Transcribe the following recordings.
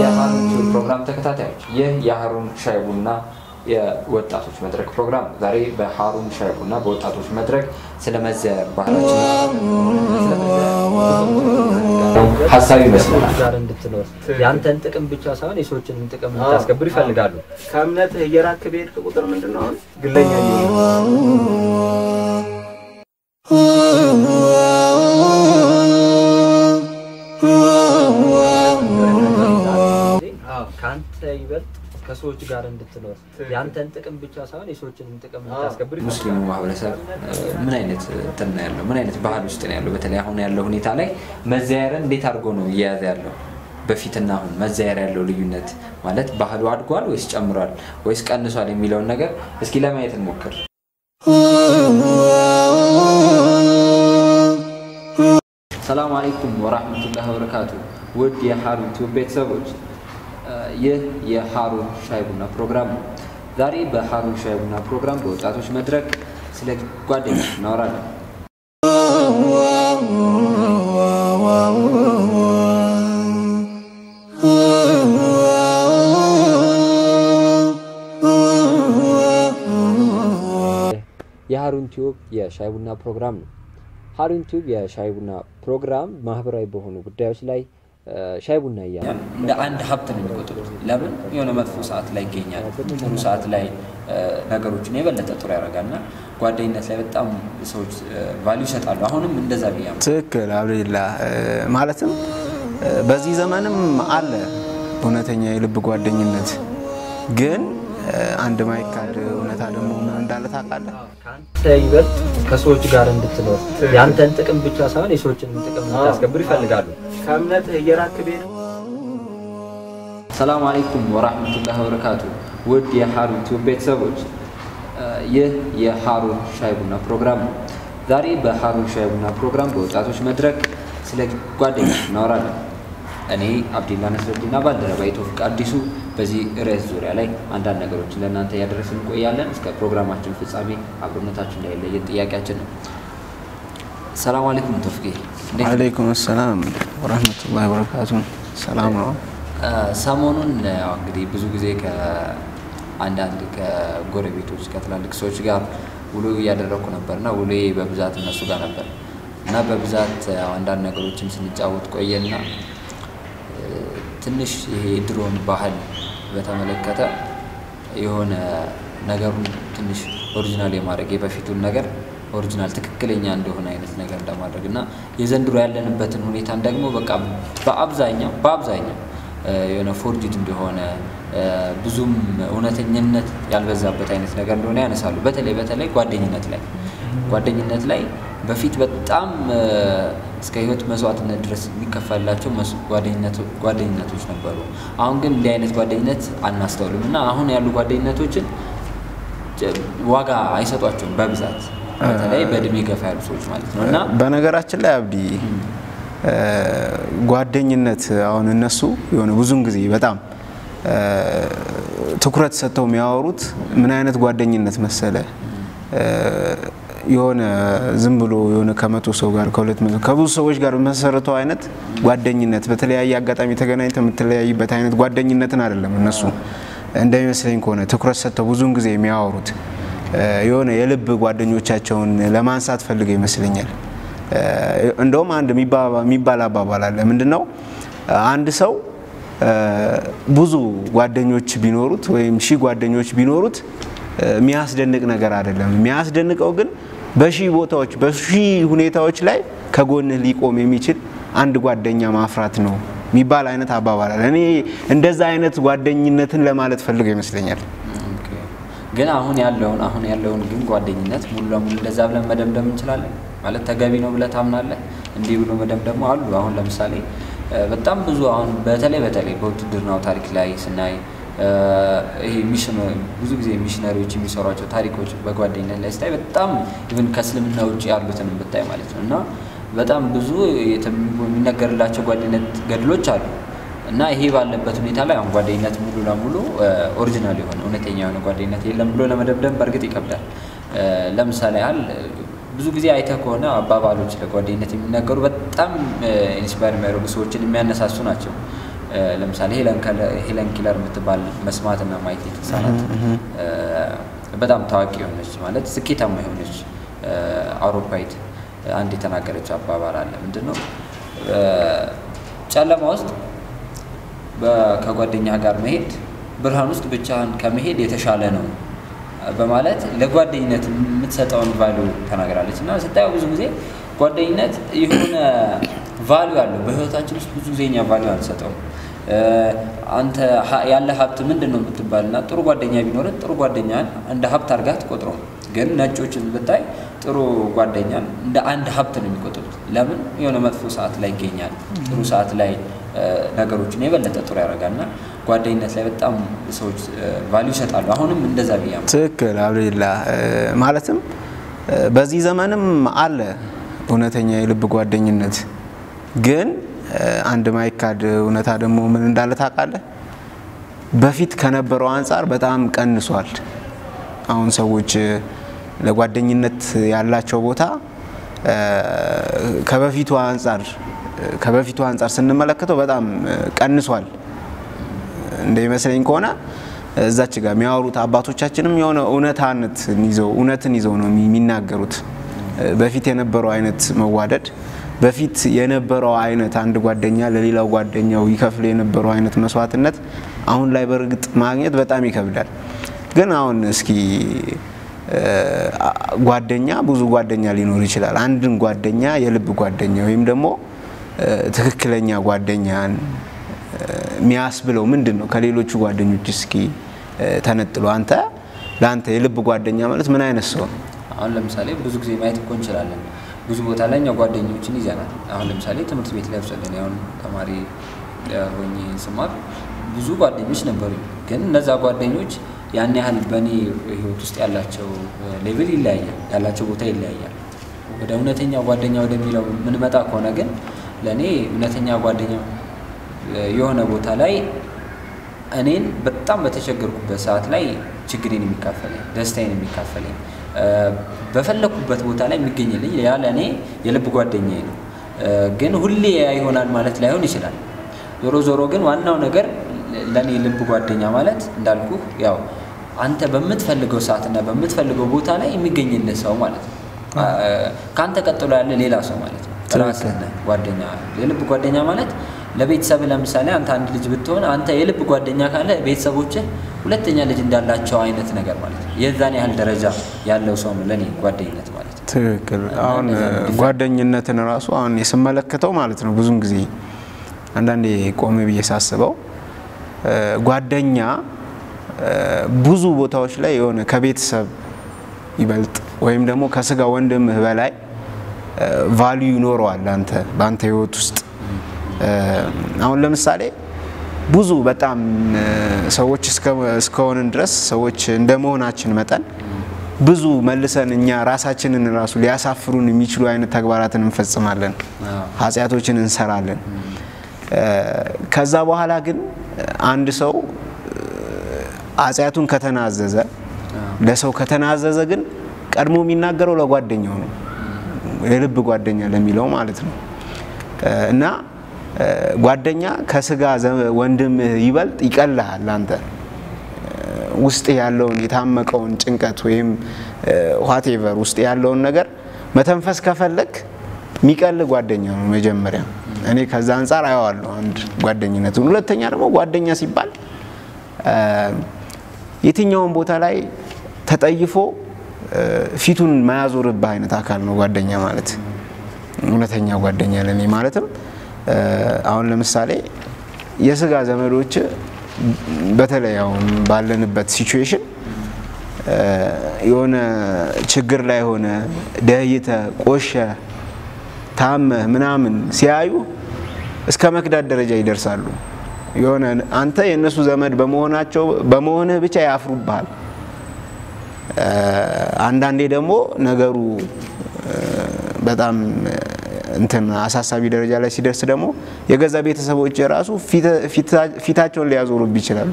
የሀሩን ፕሮግራም ተከታታዮች ይህ የሀሩን ሻይ ቡና የወጣቶች መድረክ ፕሮግራም ዛሬ በሀሩን ቡና በወጣቶች መድረክ ስለ መዘያየር ባህላችን ሀሳብ ይመስለናል። የአንተን ጥቅም ብቻ ሳይሆን የሰዎችንም ጥቅም እንድታስከብር ይፈልጋሉ። ከእምነትህ እየራክ በሄድክ ቁጥር ምንድን ነው አሁን ግለኛ ከአንተ ይበልጥ ከሰዎች ጋር እንድትኖር የአንተን ጥቅም ብቻ ሳይሆን የሰዎችንም ጥቅም እንድታስከብር ሙስሊሙ ማህበረሰብ ምን አይነት እንትን ነው ያለው? ምን አይነት ባህል ውስጥ ነው ያለው? በተለይ አሁን ያለው ሁኔታ ላይ መዘያየርን እንዴት አድርጎ ነው እየያዘ ያለው? በፊትና አሁን መዘያየር ያለው ልዩነት ማለት ባህሉ አድጓል ወይስ ጨምሯል ወይስ ቀንሷል የሚለውን ነገር እስኪ ለማየት እንሞክር። ሰላም አለይኩም ወራህመቱላሂ ወበረካቱ። ውድ ቲዩብ ቤተሰቦች ይህ የሀሩን ሻይ ቡና ፕሮግራም ነው። ዛሬ በሀሩን ሻይ ቡና ፕሮግራም በወጣቶች መድረክ ስለ ጓደኞች እናወራለን። የሀሩን ቲዩብ የሻይ ቡና ፕሮግራም ነው። ሀሩን ቲዩብ የሻይ ቡና ፕሮግራም ማህበራዊ በሆኑ ጉዳዮች ላይ ሻይ ቡና እያለ እንደ አንድ ሀብት ነው የሚቆጥሩት። ለምን የሆነ መጥፎ ሰዓት ላይ ይገኛል፣ ጥሩ ሰዓት ላይ ነገሮችን የበለጠ ጥሩ ያደርጋል እና ጓደኝነት ላይ በጣም ሰዎች value ይሰጣሉ። አሁንም እንደዛ ብያ ትክክል አብዱላ ማለትም በዚህ ዘመንም አለ እውነተኛ የልብ ጓደኝነት ግን አንድ ማይካድ እውነታ ደግሞ ምን እንዳለ ታውቃለህ? ከአንተ ይበልጥ ከሰዎች ጋር እንድትኖር የአንተን ጥቅም ብቻ ሳይሆን የሰዎችንም ጥቅም እንድታስከብር ይፈልጋሉ። ከእምነትህ እየራክ በሄድክ ሰላም አለይኩም ወራህመቱላሂ ወበረካቱ። ውድ የሀሩን ቲዩብ ቤተሰቦች ይህ የሀሩን ሻይ ቡና ፕሮግራም ነው። ዛሬ በሀሩን ሻይ ቡና ፕሮግራም በወጣቶች መድረክ ስለ ጓደኞች እናወራለን። እኔ አብዲላ ነስረዲና ባልደረባ ቶፊቅ አዲሱ በዚህ ርዕስ ዙሪያ ላይ አንዳንድ ነገሮችን ለእናንተ እያደረስን እንቆያለን። እስከ ፕሮግራማችን ፍጻሜ አብሮነታችን እንዳይለየን ጥያቄያችን ነው። ሰላም አለይኩም ነህ? አለይኩም ሰላም ወረህመቱላሂ ወበረካቱ። ሰላም ነው። ሰሞኑን ያው እንግዲህ ብዙ ጊዜ ከአንዳንድ ከጎረቤቶች ከትላልቅ ሰዎች ጋር ውሎ እያደረግኩ ነበር እና ውሎ በብዛት እነሱ ጋር ነበር እና በብዛት ያው አንዳንድ ነገሮችን ስንጫወት ቆየና ትንሽ ይሄ ድሮን ባህል በተመለከተ የሆነ ነገሩን ትንሽ original የማድረግ የበፊቱን ነገር original ትክክለኛ እንደሆነ አይነት ነገር እንደማድረግ እና የዘንድሮ ያለንበትን ሁኔታን ደግሞ በቃ በአብዛኛው በአብዛኛው የሆነ forged እንደሆነ ብዙም እውነተኝነት ያልበዛበት አይነት ነገር እንደሆነ ያነሳሉ። በተለይ በተለይ ጓደኝነት ላይ ጓደኝነት ላይ በፊት በጣም እስከ ሕይወት መስዋዕትነት ድረስ የሚከፈልላቸው ጓደኝነቶች ነበሩ። አሁን ግን እንዲህ አይነት ጓደኝነት አናስተውልም እና አሁን ያሉ ጓደኝነቶችን ዋጋ አይሰጧቸውም በብዛት በተለይ በእድሜ ገፋ ያሉ ሰዎች ማለት ነው። እና በነገራችን ላይ አብዲ ጓደኝነት አሁን እነሱ የሆነ ብዙን ጊዜ በጣም ትኩረት ሰጥተው የሚያወሩት ምን አይነት ጓደኝነት መሰለ? የሆነ ዝም ብሎ የሆነ ከመቶ ሰው ጋር ከሁለት መቶ ከብዙ ሰዎች ጋር መሰረተው አይነት ጓደኝነት በተለያየ አጋጣሚ ተገናኝተ የምትለያይበት አይነት ጓደኝነትን አይደለም እነሱ እንደሚመስለኝ ከሆነ ትኩረት ሰጥተው ብዙውን ጊዜ የሚያወሩት የሆነ የልብ ጓደኞቻቸውን ለማንሳት ፈልገው ይመስለኛል። እንደውም አንድ የሚባል አባባል አለ። ምንድነው አንድ ሰው ብዙ ጓደኞች ቢኖሩት ወይም ሺህ ጓደኞች ቢኖሩት የሚያስደንቅ ነገር አይደለም። የሚያስደንቀው ግን በሺህ ቦታዎች በሺህ ሁኔታዎች ላይ ከጎንህ ሊቆም የሚችል አንድ ጓደኛ ማፍራት ነው የሚባል አይነት አባባል አለ። እኔ እንደዛ አይነት ጓደኝነትን ለማለት ፈልገው ይመስለኛል። ግን አሁን ያለውን አሁን ያለውን ግን ጓደኝነት ሙሉ ለሙሉ እንደዛ ብለን መደምደም እንችላለን ማለት ተገቢ ነው ብለህ ታምናለህ? እንዲህ ብሎ መደምደሙ አሉ። አሁን ለምሳሌ በጣም ብዙ አሁን በተለይ በተለይ በውትድርናው ታሪክ ላይ ስናይ ይሄ mission ብዙ ጊዜ ሚሽነሪዎች የሚሰሯቸው ታሪኮች በጓደኝነት ላይ ስታይ በጣም even ከእስልምና ውጭ ያሉትን ብታይ ማለት ነው እና በጣም ብዙ የሚነገርላቸው ጓደኝነት ገድሎች አሉ እና ይሄ ባለበት ሁኔታ ላይ አሁን ጓደኝነት ሙሉ ለሙሉ original የሆነ እውነተኛ የሆነ ጓደኝነት የለም ብሎ ለመደምደም በእርግጥ ይከብዳል። ለምሳሌ ያህል ብዙ ጊዜ አይተህ ከሆነ አባባሎች ለጓደኝነት የሚነገሩ በጣም inspire የሚያደርጉ ሰዎችን የሚያነሳሱ ናቸው። ለምሳሌ ሄለን ኪለር የምትባል መስማትና ማየት የተሳናት በጣም ታዋቂ የሆነች ማለት ስኬታማ የሆነች አውሮፓዊት አንድ የተናገረች አባባል አለ። ምንድን ነው? ጨለማ ውስጥ ከጓደኛ ጋር መሄድ ብርሃን ውስጥ ብቻህን ከመሄድ የተሻለ ነው በማለት ለጓደኝነት የምትሰጠውን ቫሉ ተናግራለች። እና ስታየው ብዙ ጊዜ ጓደኝነት የሆነ value አለው። በህይወታችን ውስጥ ብዙ ጊዜ እኛ value አንሰጠውም። አንተ ያለ ሀብት ምንድን ነው የምትባልና ጥሩ ጓደኛ ቢኖርህ ጥሩ ጓደኛን እንደ ሀብት አድርገህ አትቆጥረውም። ግን ነጮችን ብታይ ጥሩ ጓደኛን እንደ አንድ ሀብት ነው የሚቆጥሩት። ለምን የሆነ መጥፎ ሰዓት ላይ ይገኛል፣ ጥሩ ሰዓት ላይ ነገሮችን የበለጠ ጥሩ ያደርጋል እና ጓደኝነት ላይ በጣም ሰዎች value ይሰጣሉ። አሁንም እንደዛ ብያ ትክክል አብዱላ ማለትም በዚህ ዘመንም አለ እውነተኛ የልብ ጓደኝነት ግን አንድ ማይካድ እውነታ ደግሞ ምን እንዳለ ታውቃለህ? በፊት ከነበረው አንጻር በጣም ቀንሷል። አሁን ሰዎች ለጓደኝነት ያላቸው ቦታ ከበፊቱ አንጻር ከበፊቱ አንጻር ስንመለከተው በጣም ቀንሷል። እንደሚመስለኝ ከሆነ እዛች ጋር የሚያወሩት አባቶቻችንም የሆነ እውነታነትን ይዘው እውነትን ይዘው ነው የሚናገሩት። በፊት የነበረው አይነት መዋደድ በፊት የነበረው አይነት አንድ ጓደኛ ለሌላው ጓደኛው ይከፍል የነበረው አይነት መስዋዕትነት አሁን ላይ በእርግጥ ማግኘት በጣም ይከብዳል። ግን አሁን እስኪ ጓደኛ ብዙ ጓደኛ ሊኖር ይችላል። አንድን ጓደኛ የልብ ጓደኛ ወይም ደግሞ ትክክለኛ ጓደኛን የሚያስብለው ምንድን ነው? ከሌሎቹ ጓደኞች እስኪ ተነጥሎ አንተ ለአንተ የልብ ጓደኛ ማለት ምን አይነት ሰው ነው? አሁን ለምሳሌ ብዙ ጊዜ ማየት እኮ እንችላለን። ብዙ ቦታ ላይ እኛ ጓደኞችን ይዘናል። አሁን ለምሳሌ ትምህርት ቤት ላይ ውሰድን። አሁን ተማሪ ሆኜ ስማር ብዙ ጓደኞች ነበሩኝ። ግን እነዛ ጓደኞች ያን ያህል በእኔ ህይወት ውስጥ ያላቸው ሌቭል ይለያያል፣ ያላቸው ቦታ ይለያያል። ወደ እውነተኛ ጓደኛ ወደሚለው የምንመጣ ከሆነ ግን ለእኔ እውነተኛ ጓደኛ የሆነ ቦታ ላይ እኔን በጣም በተቸገርኩበት ሰዓት ላይ ችግሬን የሚካፈለኝ ደስታዬን የሚካፈለኝ በፈለኩበት ቦታ ላይ የሚገኝልኝ ያ ለእኔ የልብ ጓደኛዬ ነው። ግን ሁሌ ያ ይሆናል ማለት ላይሆን ይችላል። ዞሮ ዞሮ ግን ዋናው ነገር ለእኔ የልብ ጓደኛ ማለት እንዳልኩ ያው አንተ በምትፈልገው ሰዓትና በምትፈልገው ቦታ ላይ የሚገኝልህ ሰው ማለት ነው። ከአንተ ቀጥሎ ያለ ሌላ ሰው ማለት ነው። ራስህ ጓደኛ። የልብ ጓደኛ ማለት ለቤተሰብ ለምሳሌ አንተ አንድ ልጅ ብትሆን አንተ የልብ ጓደኛ ካለ ቤተሰቦችህ ሁለተኛ ልጅ እንዳላቸው አይነት ነገር ማለት ነው። የዛን ያህል ደረጃ ያለው ሰው ነው ለእኔ ጓደኝነት ማለት ነው። ትክክል። አሁን ጓደኝነትን ራሱ አሁን ስመለከተው ማለት ነው ብዙም ጊዜ አንዳንዴ ቆሜ ብዬ ሳስበው ጓደኛ ብዙ ቦታዎች ላይ የሆነ ከቤተሰብ ይበልጥ ወይም ደግሞ ከስጋ ወንድምህ በላይ ቫልዩ ይኖረዋል አንተ በአንተ ህይወት ውስጥ አሁን ለምሳሌ ብዙ በጣም ሰዎች እስከሆንን ድረስ ሰዎች እንደ መሆናችን መጠን ብዙ መልሰን እኛ ራሳችንን ራሱ ሊያሳፍሩን የሚችሉ አይነት ተግባራትን እንፈጽማለን፣ ኃጢአቶችን እንሰራለን። ከዛ በኋላ ግን አንድ ሰው ኃጢአቱን ከተናዘዘ ለሰው ከተናዘዘ ግን ቀድሞ የሚናገረው ለጓደኛው ነው፣ የልብ ጓደኛ ለሚለው ማለት ነው እና ጓደኛ ከስጋ ወንድምህ ይበልጥ ይቀልሃል። አንተ ውስጥ ያለውን የታመቀውን ጭንቀት ወይም ዋቴቨር ውስጥ ያለውን ነገር መተንፈስ ከፈለግ የሚቀል ጓደኛ ነው መጀመሪያ። እኔ ከዛ አንጻር አየዋለሁ አንድ ጓደኝነቱን። ሁለተኛ ደግሞ ጓደኛ ሲባል የትኛውን ቦታ ላይ ተጠይፎ ፊቱን ማያዞርብህ አይነት አካል ነው ጓደኛ ማለት። እውነተኛ ጓደኛ ለኔ ማለትም አሁን ለምሳሌ የስጋ ዘመዶች በተለይ አሁን ባለንበት ሲቹዌሽን የሆነ ችግር ላይ ሆነ ደህይተ ቆሸ ታመህ ምናምን ሲያዩ እስከ መክዳት ደረጃ ይደርሳሉ። የሆነ አንተ የእነሱ ዘመድ በመሆናቸው በመሆንህ ብቻ ያፍሩብሃል። አንዳንዴ ደግሞ ነገሩ በጣም እንትን አሳሳቢ ደረጃ ላይ ሲደርስ ደግሞ የገዛ ቤተሰቦች የራሱ ፊታቸውን ሊያዞሩብ ይችላሉ።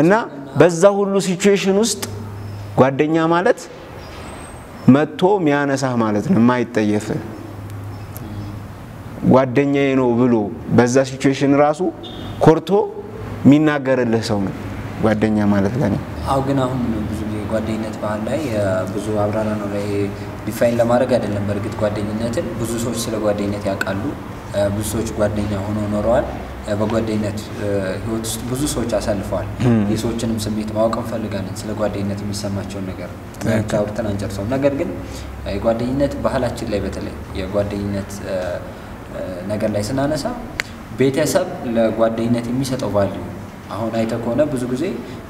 እና በዛ ሁሉ ሲቹዌሽን ውስጥ ጓደኛ ማለት መጥቶ ሚያነሳህ ማለት ነው የማይጠየፍ ጓደኛዬ ነው ብሎ በዛ situation ራሱ ኮርቶ የሚናገርልህ ሰው ነው ጓደኛ ማለት ለኔ። አው ግን አሁን ብዙ ጓደኝነት ባህል ላይ ብዙ አብራራ ነው ላይ define ለማድረግ አይደለም። በእርግጥ ጓደኝነትን ብዙ ሰዎች ስለ ጓደኝነት ያውቃሉ። ብዙ ሰዎች ጓደኛ ሆነው ኖረዋል። በጓደኝነት ህይወት ውስጥ ብዙ ሰዎች አሳልፈዋል። የሰዎችንም ስሜት ማወቅ እንፈልጋለን። ስለ ጓደኝነት የሚሰማቸውን ነገር አውርተን አንጨርሰውም። ነገር ግን የጓደኝነት ባህላችን ላይ በተለይ የጓደኝነት ነገር ላይ ስናነሳ ቤተሰብ ለጓደኝነት የሚሰጠው ቫልዩ አሁን አይተ ከሆነ ብዙ ጊዜ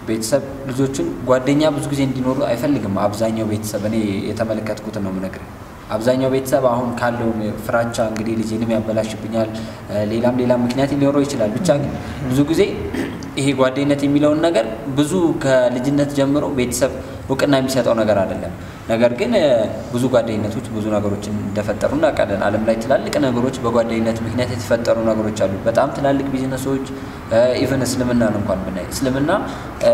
ቤተሰብ ልጆቹን ጓደኛ ብዙ ጊዜ እንዲኖሩ አይፈልግም። አብዛኛው ቤተሰብ እኔ የተመለከትኩትን ነው የምነግርህ። አብዛኛው ቤተሰብ አሁን ካለው ፍራቻ እንግዲህ ልጄንም ያበላሽብኛል፣ ሌላም ሌላም ምክንያት ሊኖረው ይችላል። ብቻ ግን ብዙ ጊዜ ይሄ ጓደኝነት የሚለውን ነገር ብዙ ከልጅነት ጀምሮ ቤተሰብ እውቅና የሚሰጠው ነገር አይደለም። ነገር ግን ብዙ ጓደኝነቶች ብዙ ነገሮችን እንደፈጠሩ እናውቃለን። ዓለም ላይ ትላልቅ ነገሮች በጓደኝነት ምክንያት የተፈጠሩ ነገሮች አሉ። በጣም ትላልቅ ቢዝነሶች even እስልምናን እንኳን ብናይ እስልምና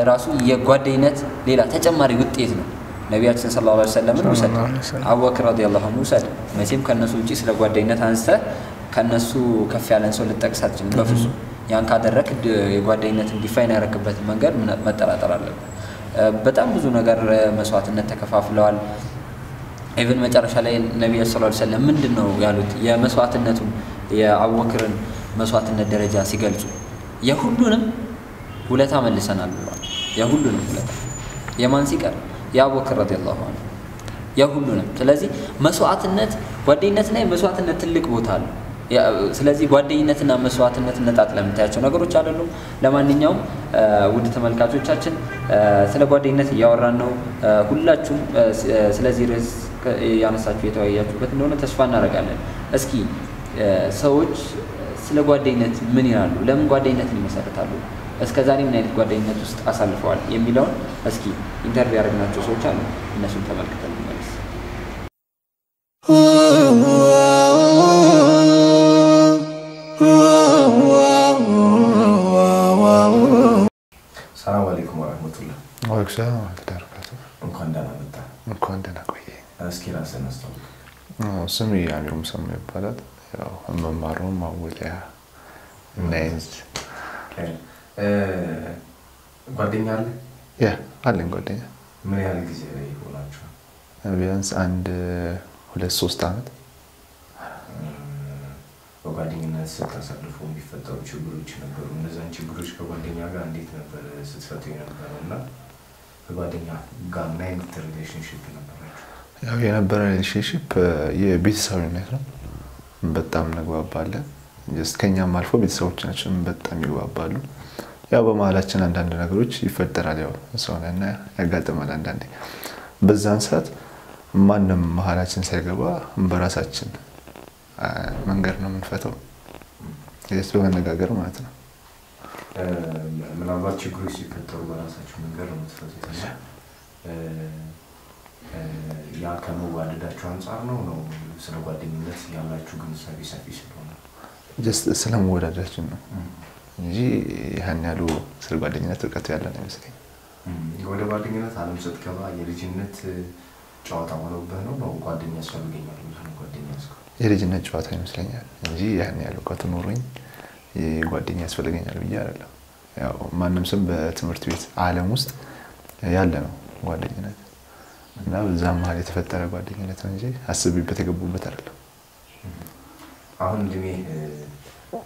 ራሱ የጓደኝነት ሌላ ተጨማሪ ውጤት ነው። ነቢያችን صلى الله عليه وسلم ን ውሰድ፣ አቡበክር رضي الله عنه ውሰድ። መቼም ከእነሱ ውጪ ስለ ጓደኝነት አንስተህ ከእነሱ ከፍ ያለን ሰው ልትጠቅስ አትችልም በፍጹም። ያን ካደረግ የጓደኝነትን define ያደረክበትን መንገድ መጠራጠር አለብን። በጣም ብዙ ነገር መስዋዕትነት ተከፋፍለዋል። even መጨረሻ ላይ ነቢዩ عليه وسلم ምንድን ነው ያሉት? የመስዋዕትነቱን የአቡበክርን መስዋዕትነት ደረጃ ሲገልጹ የሁሉንም ውለታ መልሰናል ብለዋል። የሁሉንም ውለታ የማን ሲቀር የአቡበክር رضي الله عنه የሁሉንም። ስለዚህ መስዋዕትነት ጓደኝነት ላይ መስዋዕትነት ትልቅ ቦታ አለው። ስለዚህ ጓደኝነትና መስዋዕትነት ነጣጥለህ የምታያቸው ነገሮች አይደሉም። ለማንኛውም ውድ ተመልካቾቻችን ስለ ጓደኝነት እያወራን ነው። ሁላችሁም ስለዚህ ርዕስ ያነሳችሁ የተወያያችሁበት እንደሆነ ተስፋ እናደርጋለን። እስኪ ሰዎች ስለ ጓደኝነት ምን ይላሉ? ለምን ጓደኝነትን ይመሰርታሉ? እስከ ዛሬ ምን አይነት ጓደኝነት ውስጥ አሳልፈዋል የሚለውን እስኪ interview ያደረግናቸው ሰዎች አሉ። እነሱን ተመልክተን እንመለስ። ሰላም ወበረካቱህ። እንኳን ደህና መጣ። እንኳን ደህና ቆየ። እስኪ ራስህን አስተዋውቅ። ስሜ አሚር ሙሰማ ይባላል። ያው መማረው ማወሊያ ናይንዝ እ፣ ጓደኛ አለ? ያ አለኝ ጓደኛ ምን ያህል ጊዜ ላይ ሆናችኋል? ቢያንስ አንድ ሁለት ሶስት ዓመት በጓደኝነት ስታሳልፉ የሚፈጠሩ ችግሮች ነበሩ። እነዛን ችግሮች ከጓደኛ ጋር እንዴት ነበር ስትፈቱ የነበረው እና ከጓደኛ ጋር ምን አይነት relationship ነበራችሁ? ያው የነበረ relationship የቤተሰባዊነት ነው። በጣም እንግባባለን። just ከኛም አልፎ ቤተሰቦቻችን በጣም ይግባባሉ። ያው በመሀላችን አንዳንድ ነገሮች ይፈጠራል። ያው ሰው ነን ያጋጥማል አንዳንዴ። በዛን ሰዓት ማንም መሀላችን ሳይገባ በራሳችን መንገድ ነው የምንፈታው፣ በመነጋገር ማለት ነው። ምናልባት ችግሮች ሲፈጠሩ በራሳችሁ መንገድ ነው የምትፈቱት እና ያ ከመዋደዳችሁ አንጻር ነው ነው ስለ ጓደኝነት ያላችሁ ግንዛቤ ሰፊ ስለሆነ just ስለመዋደዳችን ነው እንጂ ያን ያሉ ስለ ጓደኝነት እውቀቱ ያለን አይመስለኝም። ወደ ጓደኝነት ዓለም ስትገባ የልጅነት ጨዋታ ሆነብህ ነው ነው ጓደኛ ያስፈልገኛል ጓደኛ? የልጅነት ጨዋታ ይመስለኛል እንጂ ያን ያህል እውቀቱ ኖሮኝ ጓደኛ ያስፈልገኛል ብዬ አይደለም። ያው ማንም ስም በትምህርት ቤት ዓለም ውስጥ ያለ ነው ጓደኝነት እና በዛ መሀል የተፈጠረ ጓደኝነት ነው እንጂ አስቤበት የገቡበት አይደለም። አሁን እድሜ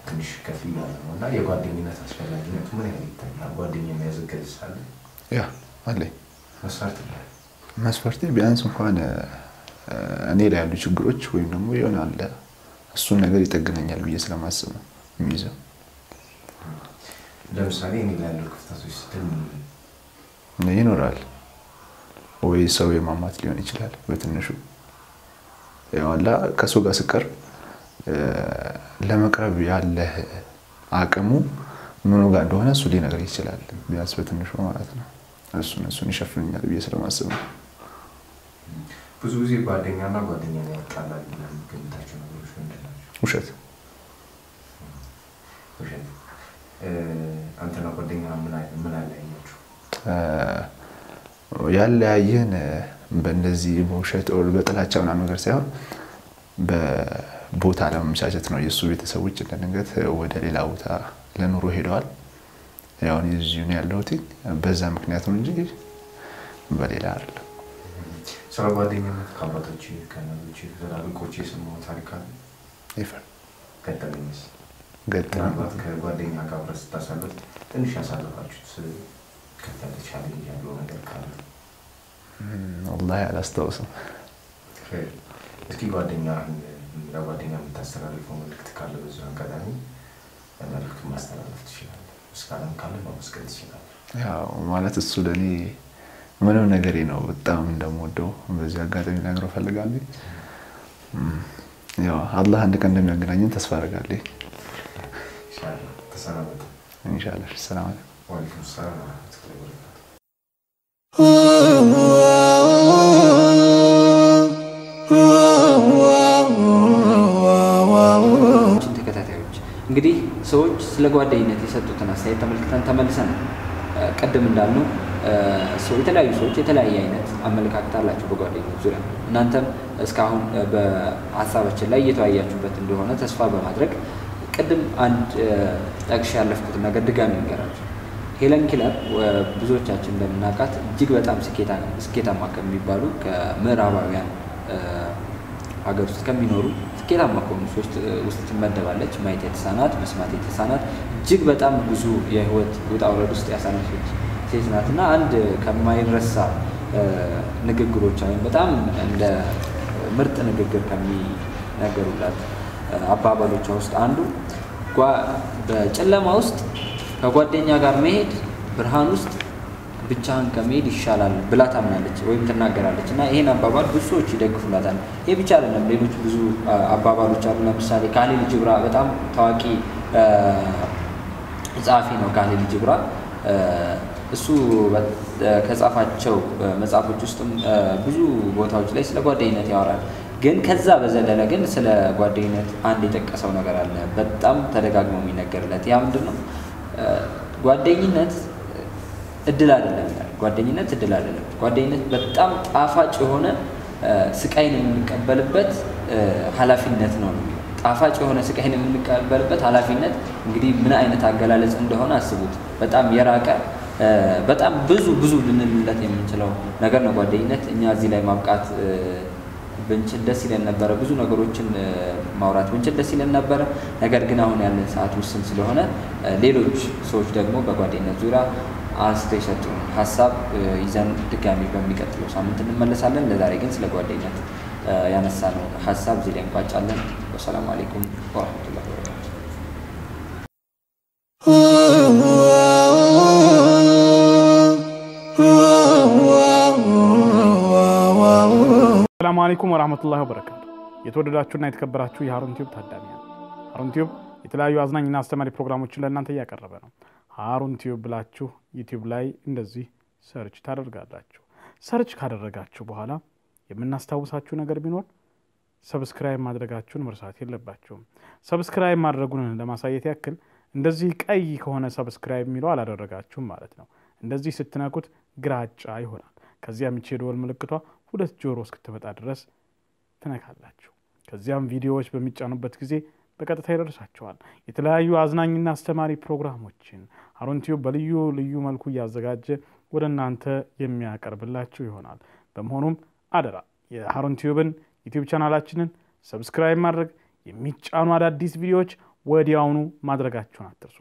ትንሽ ከፍ እያለ ነው እና የጓደኝነት አስፈላጊነቱ ምን ያህል ይታያል? ጓደኛ መያዝ ገዝሳለ ያ አለኝ መስፈርት መስፈርቴ ቢያንስ እንኳን እኔ ላይ ያሉ ችግሮች ወይም ደግሞ የሆነ አለ እሱን ነገር ይጠግነኛል ብዬ ስለማስብ ነው የሚይዘው። ለምሳሌ እኔ ላይ ክፍተቶች ስትል ይኖራል ወይ ሰው የማማት ሊሆን ይችላል። በትንሹ ያዋላ ከሰው ጋር ስቀርብ ለመቅረብ ያለህ አቅሙ ምኑ ጋር እንደሆነ እሱ ሊነግር ይችላል። ቢያንስ በትንሹ ማለት ነው። እሱን እሱን ይሸፍንኛል ብዬ ስለማስብ ነው። ብዙ ጊዜ ጓደኛና ጓደኛ ያጣላል ብለህ የምትገምታቸው ነገሮች ምንድን ናቸው? ውሸት አንተና ጓደኛ ምን አለያያችሁ? ያለያየን በእንደዚህ በውሸት በጥላቻ ምናምን ነገር ሳይሆን በቦታ ለመመቻቸት ነው። የእሱ ቤተሰቦች ለድንገት ወደ ሌላ ቦታ ለኑሮ ሄደዋል። እኔ እዚሁ ነው ያለሁት። በዛ ምክንያት ነው እንጂ በሌላ አይደለም። ስለ ጓደኝነት ከአባቶች ከእናቶች ከትላልቆች የሰማው ታሪክ አለ? ይፈር ገጠመኝስ? ምናልባት ከጓደኛ ጋር አብረህ ስታሳልፍ ትንሽ ያሳለፋችሁት ከፍ ያለ challenge ያለው ነገር ካለ والله አላስታውስም። እስኪ ጓደኛ ለጓደኛ የምታስተላልፈው መልዕክት ካለ በዚሁ አጋጣሚ መልዕክቱ ማስተላለፍ ትችላለህ። ምስጋናም ካለ ማመስገን ትችላለህ። ያው ማለት እሱ ለእኔ ምንም ነገሬ ነው። በጣም እንደምወደው በዚህ አጋጣሚ ነግረው እፈልጋለሁ። ያው አላህ አንድ ቀን እንደሚያገናኘን ተስፋ አደርጋለሁ። ሰላም ወረህመቱላሂ ወበረካቱህ። ችን ተከታታዮች እንግዲህ ሰዎች ስለ ጓደኝነት የሰጡትን አስተያየት ተመልክተን ተመልሰን ቅድም እንዳልነው ሰው የተለያዩ ሰዎች የተለያየ አይነት አመለካከት አላቸው በጓደኝነት ዙሪያ። እናንተም እስካሁን በሀሳባችን ላይ እየተወያያችሁበት እንደሆነ ተስፋ በማድረግ ቅድም አንድ ጠቅሼ ያለፍኩትን ነገር ድጋሚ ንገራቸው። ሄለን ኪለር ብዙዎቻችን እንደምናውቃት እጅግ በጣም ስኬታማ ከሚባሉ ከምዕራባውያን ሀገር ውስጥ ከሚኖሩ ስኬታማ ከሆኑ ሰዎች ውስጥ ትመደባለች። ማየት የተሳናት መስማት የተሳናት እጅግ በጣም ብዙ የህይወት ውጣ ውረድ ውስጥ ያሳለፈች ሴት ናት እና አንድ ከማይረሳ ንግግሮች ወይም በጣም እንደ ምርጥ ንግግር ከሚነገሩላት አባባሎቿ ውስጥ አንዱ በጨለማ ውስጥ ከጓደኛ ጋር መሄድ ብርሃን ውስጥ ብቻህን ከመሄድ ይሻላል ብላ ታምናለች ወይም ትናገራለች። እና ይህን አባባል ብዙ ሰዎች ይደግፉላታል። ይህ ብቻ አይደለም፣ ሌሎች ብዙ አባባሎች አሉ። ለምሳሌ ካሊል ጅብራ በጣም ታዋቂ ጸሐፊ ነው። ካሊል ጅብራ እሱ ከጻፋቸው መጽሐፎች ውስጥም ብዙ ቦታዎች ላይ ስለ ጓደኝነት ያወራል። ግን ከዛ በዘለለ ግን ስለ ጓደኝነት አንድ የጠቀሰው ነገር አለ፣ በጣም ተደጋግሞ የሚነገርለት ያ ምንድን ነው? ጓደኝነት እድል አይደለም ይላል። ጓደኝነት እድል አይደለም። ጓደኝነት በጣም ጣፋጭ የሆነ ስቃይን የምንቀበልበት ኃላፊነት ነው ነው ጣፋጭ የሆነ ስቃይን የምንቀበልበት ኃላፊነት እንግዲህ ምን አይነት አገላለጽ እንደሆነ አስቡት። በጣም የራቀ በጣም ብዙ ብዙ ልንልለት የምንችለው ነገር ነው ጓደኝነት። እኛ እዚህ ላይ ማብቃት ብንችል ደስ ይለን ነበረ። ብዙ ነገሮችን ማውራት ብንችል ደስ ይለን ነበረ። ነገር ግን አሁን ያለን ሰዓት ውስን ስለሆነ ሌሎች ሰዎች ደግሞ በጓደኝነት ዙሪያ አንስተው የሰጡን ሀሳብ ይዘን ድጋሚ በሚቀጥለው ሳምንት እንመለሳለን። ለዛሬ ግን ስለ ጓደኝነት ያነሳነው ሀሳብ እዚህ ላይ እንቋጫለን። والسلام عليكم ورحمة الله وبركاته። عليكم ورحمة الله وبركاته። የተወደዳችሁና የተከበራችሁ የሀሩን ቲዩብ ታዳሚያን፣ ሀሩን ቲዩብ የተለያዩ አዝናኝና አስተማሪ ፕሮግራሞችን ለእናንተ እያቀረበ ነው። ሀሩን ቲዩብ ብላችሁ ዩቲዩብ ላይ እንደዚህ search ታደርጋላችሁ። search ካደረጋችሁ በኋላ የምናስታውሳችሁ ነገር ቢኖር subscribe ማድረጋችሁን መርሳት የለባችሁም። subscribe ማድረጉን ለማሳየት ያክል እንደዚህ ቀይ ከሆነ subscribe የሚለው አላደረጋችሁም ማለት ነው። እንደዚህ ስትነኩት ግራጫ ይሆናል። ይቺ የደወል ምልክቷ ሁለት ጆሮ እስክትመጣ ድረስ ትነካላችሁ። ከዚያም ቪዲዮዎች በሚጫኑበት ጊዜ በቀጥታ ይደርሳችኋል። የተለያዩ አዝናኝና አስተማሪ ፕሮግራሞችን ሀሩን በልዩ ልዩ መልኩ እያዘጋጀ ወደ እናንተ የሚያቀርብላችሁ ይሆናል። በመሆኑም አደራ የሀሩን ቲዩብን ዩቲዩብ ቻናላችንን subscribe ማድረግ፣ የሚጫኑ አዳዲስ ቪዲዮዎች ወዲያውኑ ማድረጋችሁን አትርሱ።